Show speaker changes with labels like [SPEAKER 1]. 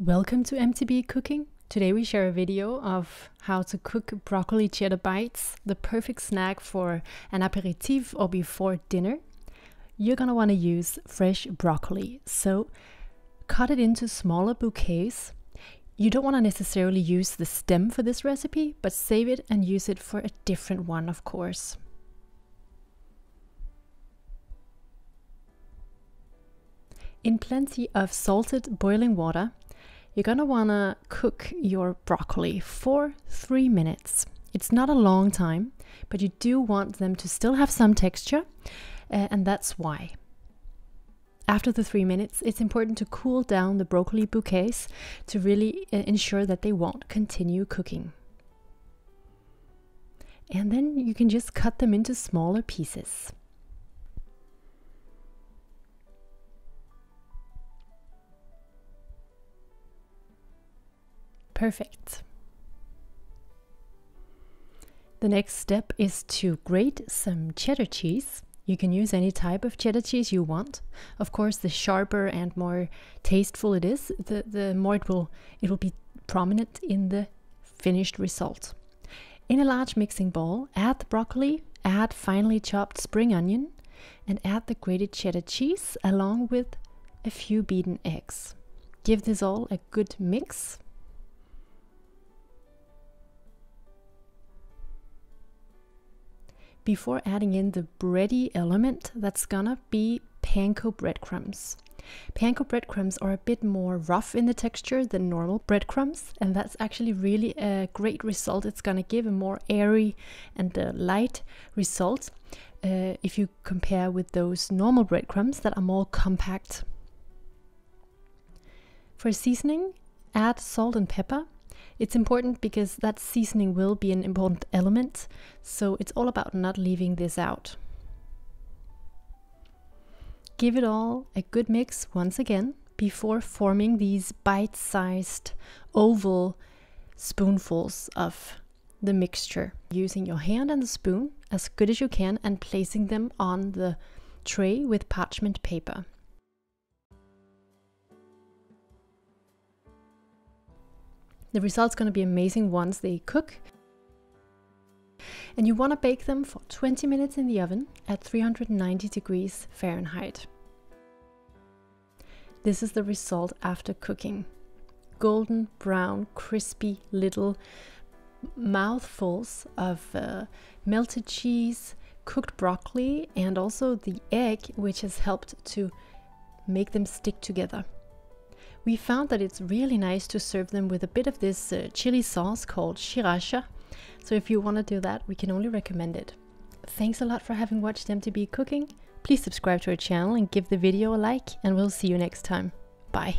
[SPEAKER 1] Welcome to MTB Cooking. Today we share a video of how to cook broccoli cheddar bites, the perfect snack for an aperitif or before dinner. You're gonna wanna use fresh broccoli, so cut it into smaller bouquets. You don't wanna necessarily use the stem for this recipe, but save it and use it for a different one, of course. In plenty of salted boiling water, you're gonna wanna cook your broccoli for three minutes. It's not a long time, but you do want them to still have some texture, uh, and that's why. After the three minutes, it's important to cool down the broccoli bouquets to really uh, ensure that they won't continue cooking. And then you can just cut them into smaller pieces. Perfect. The next step is to grate some cheddar cheese. You can use any type of cheddar cheese you want. Of course, the sharper and more tasteful it is, the, the more it will it will be prominent in the finished result. In a large mixing bowl, add the broccoli, add finely chopped spring onion, and add the grated cheddar cheese along with a few beaten eggs. Give this all a good mix before adding in the bready element that's gonna be panko breadcrumbs. Panko breadcrumbs are a bit more rough in the texture than normal breadcrumbs, and that's actually really a great result. It's gonna give a more airy and light result uh, if you compare with those normal breadcrumbs that are more compact. For seasoning, add salt and pepper it's important because that seasoning will be an important element, so it's all about not leaving this out. Give it all a good mix once again before forming these bite-sized oval spoonfuls of the mixture using your hand and the spoon as good as you can and placing them on the tray with parchment paper. The result's going to be amazing once they cook. And you want to bake them for 20 minutes in the oven at 390 degrees Fahrenheit. This is the result after cooking. Golden brown, crispy little mouthfuls of uh, melted cheese, cooked broccoli, and also the egg, which has helped to make them stick together we found that it's really nice to serve them with a bit of this uh, chili sauce called sriracha. So if you want to do that, we can only recommend it. Thanks a lot for having watched MTB Cooking. Please subscribe to our channel and give the video a like, and we'll see you next time. Bye.